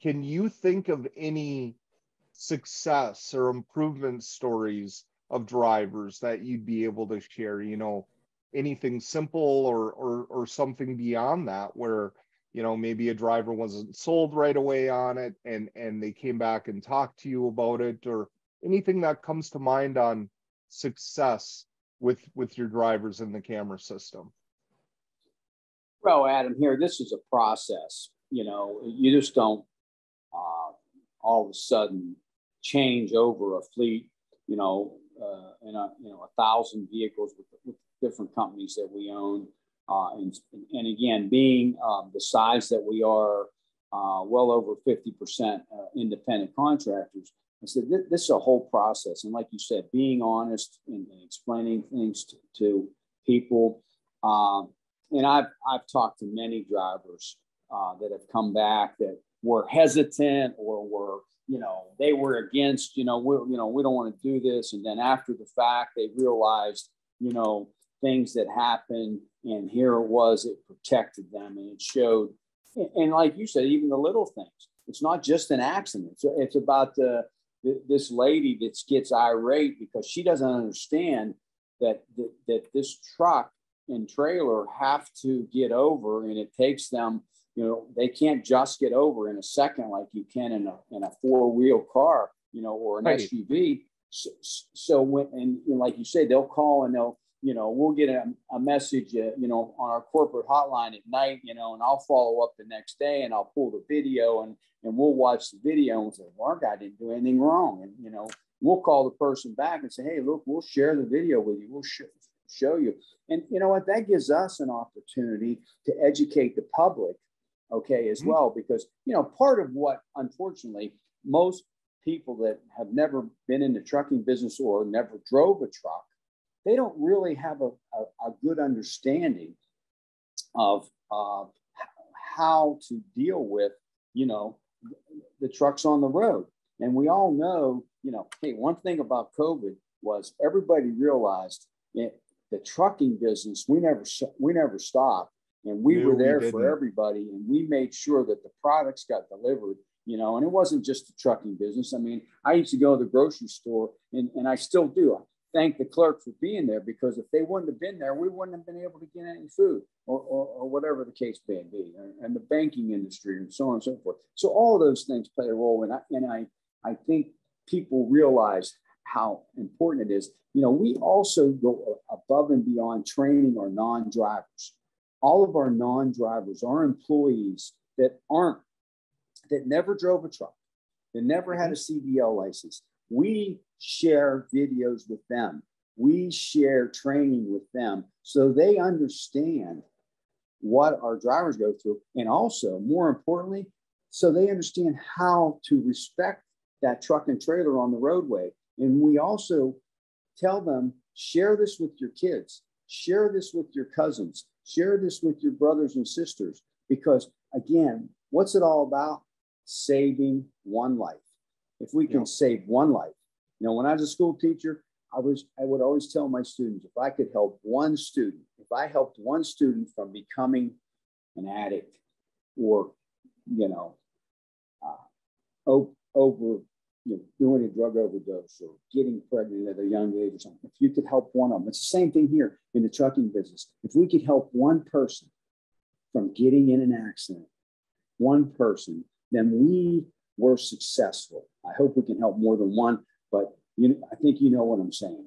can you think of any success or improvement stories of drivers that you'd be able to share? You know anything simple or or or something beyond that where you know maybe a driver wasn't sold right away on it and and they came back and talked to you about it? Or anything that comes to mind on success with with your drivers in the camera system? Well adam here this is a process you know you just don't all of a sudden change over a fleet you know uh, in a you know a thousand vehicles with, with different companies that we own uh, and, and again being um, the size that we are uh, well over 50% uh, independent contractors I said, this is a whole process. And like you said, being honest and, and explaining things to, to people. Um, and I've, I've talked to many drivers uh, that have come back that were hesitant or were, you know, they were against, you know, we, you know, we don't want to do this. And then after the fact, they realized, you know, things that happened and here it was, it protected them and it showed. And like you said, even the little things, it's not just an accident. It's, it's about the, this lady that gets irate because she doesn't understand that, that, that this truck and trailer have to get over and it takes them you know they can't just get over in a second like you can in a, in a four-wheel car you know or an right. suv so, so when and you know, like you say they'll call and they'll you know we'll get a, a message uh, you know on our corporate hotline at night you know and i'll follow up the next day and i'll pull the video and and we'll watch the video and say, well, our guy didn't do anything wrong. And, you know, we'll call the person back and say, hey, look, we'll share the video with you. We'll sh- show you. And you know what? That gives us an opportunity to educate the public, okay, as mm-hmm. well, because, you know, part of what, unfortunately, most people that have never been in the trucking business or never drove a truck, they don't really have a, a, a good understanding of uh, how to deal with, you know, the trucks on the road. And we all know, you know, hey, one thing about COVID was everybody realized it, the trucking business, we never we never stopped, and we were there we for everybody, and we made sure that the products got delivered. You know, and it wasn't just the trucking business. I mean, I used to go to the grocery store, and, and I still do I thank the clerk for being there because if they wouldn't have been there, we wouldn't have been able to get any food or, or, or whatever the case may be, and the banking industry and so on and so forth. So all those things play a role. And I, and I, I think people realize how important it is. You know, we also go above and beyond training our non-drivers. All of our non-drivers, our employees that aren't, that never drove a truck, that never had a CDL license, we share videos with them. We share training with them so they understand what our drivers go through. And also, more importantly, so they understand how to respect that truck and trailer on the roadway. And we also tell them share this with your kids, share this with your cousins, share this with your brothers and sisters. Because again, what's it all about? Saving one life. If we can save one life, you know, when I was a school teacher, I was I would always tell my students if I could help one student, if I helped one student from becoming an addict or you know uh, over you know, doing a drug overdose or getting pregnant at a young age or something, if you could help one of them, it's the same thing here in the trucking business. If we could help one person from getting in an accident, one person, then we were successful. I hope we can help more than one, but you know, I think you know what I'm saying.